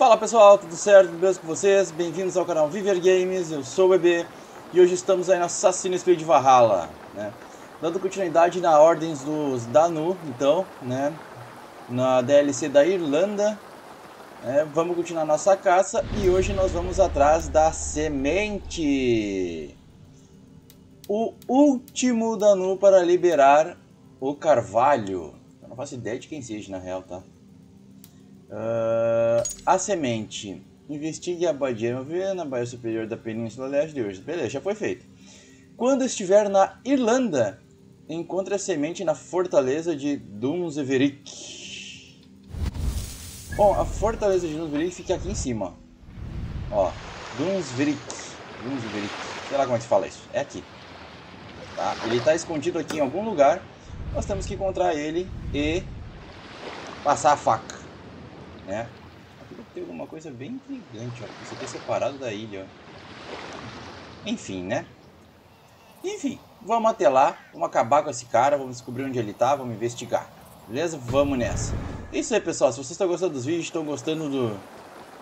Fala pessoal, tudo certo? Tudo bem com vocês? Bem-vindos ao canal Viver Games, eu sou o Bebê e hoje estamos aí no Assassin's Creed Valhalla, né? Dando continuidade na ordens dos Danu, então, né? Na DLC da Irlanda, né? vamos continuar nossa caça e hoje nós vamos atrás da semente. O último Danu para liberar o Carvalho. Eu não faço ideia de quem seja na real, tá? Uh, a semente. Investigue a Badia na Baía Superior da Península Leste de hoje. Beleza, já foi feito. Quando estiver na Irlanda, encontre a semente na fortaleza de Dunseverick. Bom, a fortaleza de Dunseverick fica aqui em cima. Ó, Dunseverick. Dunseverick. Sei lá como é que se fala isso. É aqui. Tá? Ele está escondido aqui em algum lugar. Nós temos que encontrar ele e passar a faca deve ter alguma coisa bem intrigante, ó. Isso aqui é separado da ilha, ó. Enfim, né? Enfim, vamos até lá, vamos acabar com esse cara, vamos descobrir onde ele tá, vamos investigar. Beleza? Vamos nessa. É isso aí, pessoal. Se vocês estão gostando dos vídeos, estão gostando do,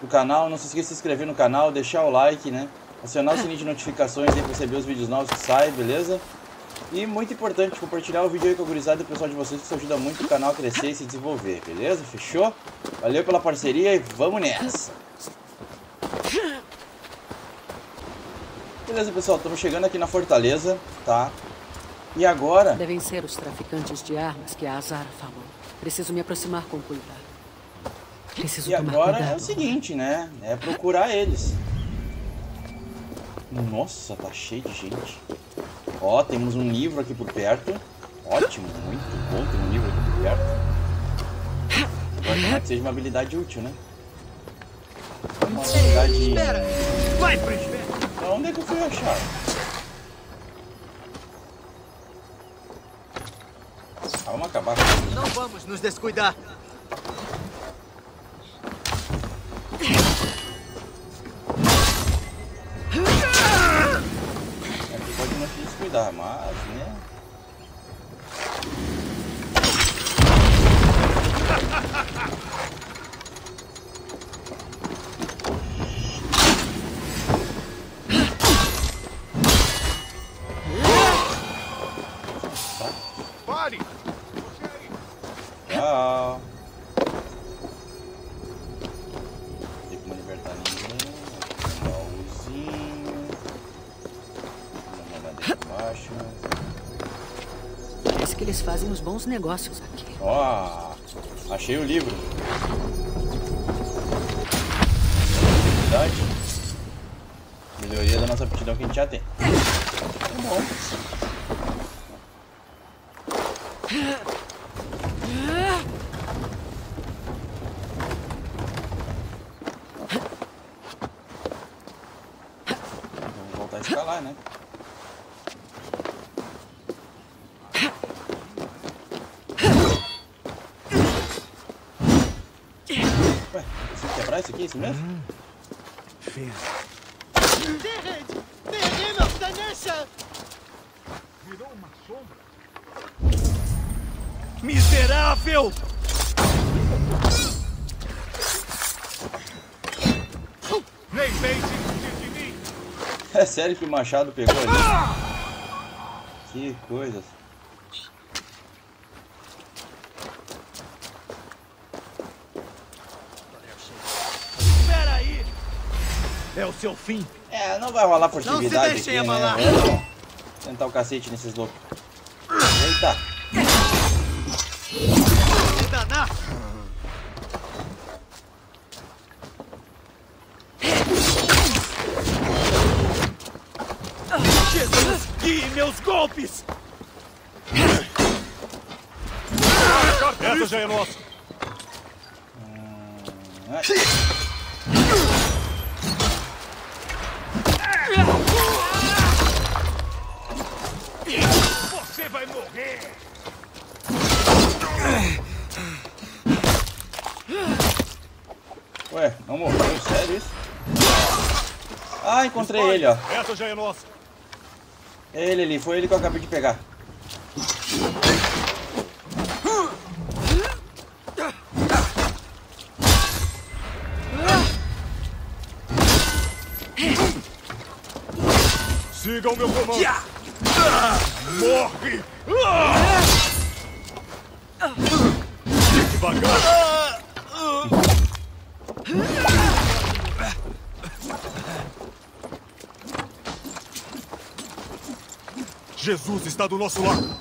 do canal, não se esqueça de se inscrever no canal, deixar o like, né? Acionar o sininho de notificações para receber os vídeos novos que saem, beleza? E muito importante, compartilhar o vídeo aí com a gurizada e o pessoal de vocês, que isso ajuda muito o canal a crescer e se desenvolver, beleza? Fechou? Valeu pela parceria e vamos nessa! Beleza, pessoal, estamos chegando aqui na fortaleza, tá? E agora... Devem ser os traficantes de armas que a Azar falou. Preciso me aproximar com cuidado. Preciso e agora cuidado. é o seguinte, né? É procurar eles. Nossa, tá cheio de gente. Ó, temos um livro aqui por perto. Ótimo, muito bom ter um livro aqui por perto. Agora que seja uma habilidade útil, né? Uma habilidade... Espera! Vai pro inferno! Onde é que eu fui achar? Ah, vamos acabar com isso. Não vamos nos descuidar. Cuidar, mas, né? Pare! Que eles fazem uns bons negócios aqui. Ó, oh, achei o livro. Melhoria da nossa aptidão que a gente já tem. Tá bom. Vamos voltar a escalar, né? Esse aqui, esse mesmo? Hum. Virou uma sombra. Miserável! Nem pense de mim! É sério que o machado pegou ali? Que coisa. É o seu fim. É, não vai rolar furtividade Não se deixem aqui, né? Tentar o cacete nesses loucos. Eita. Danar. Jesus, guie meus golpes! Essa já é nossa. Vai morrer! Ué, não morreu? Sério isso? Ah, encontrei ele, ó. Essa já é nossa. É ele ali, foi ele que eu acabei de pegar. Sigam meu comando. Morre! Devagar. Jesus está do nosso lado.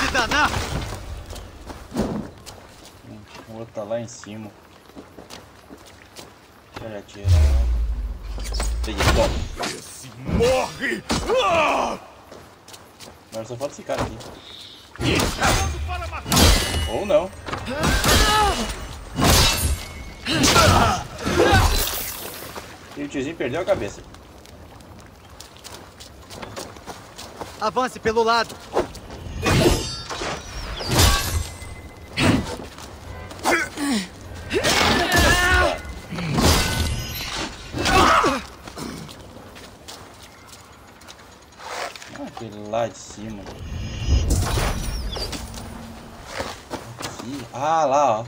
Se danar! O outro tá lá em cima. Deixa eu atirar. Peguei, toma. Esse morre! Ah! Agora só falta esse cara aqui. Ou não. E o tiozinho perdeu a cabeça. Avance pelo lado. Lá de cima. Aqui. Ah, lá, ó.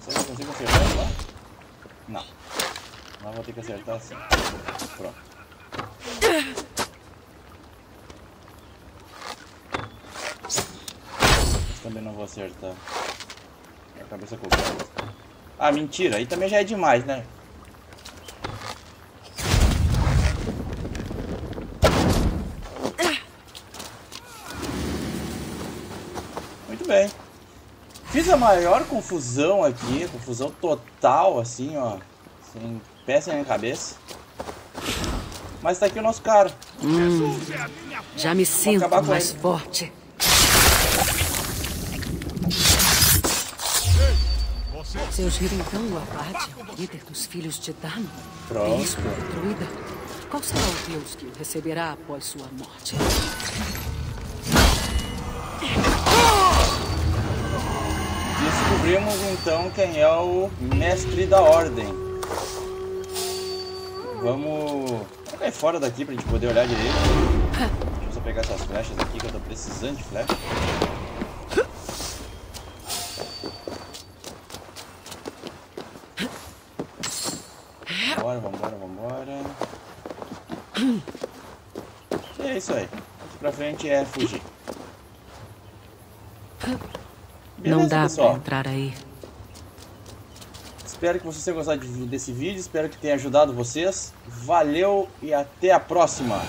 Será que eu consigo acertar? Não. Lá vou ter que acertar assim. Pronto. Também não vou acertar. A cabeça coberta. Ah, mentira. Aí também já é demais, né? Muito bem. Fiz a maior confusão aqui, confusão total, assim, ó. Sem peça na cabeça. Mas tá aqui o nosso cara. Já me sinto com mais ele. forte. Viram então o abade, o líder dos filhos de Dano? Druida. Qual será o deus que o receberá após sua morte? Descobrimos então quem é o mestre da ordem. Vamos. Vamos cair fora daqui pra gente poder olhar direito. Deixa eu só pegar essas flechas aqui que eu tô precisando de flecha. Vambora, vambora, vambora. E é isso aí. Daqui pra frente é fugir. Não Beleza, dá pessoal. pra entrar aí. Espero que vocês tenham gostado de- desse vídeo, espero que tenha ajudado vocês. Valeu e até a próxima!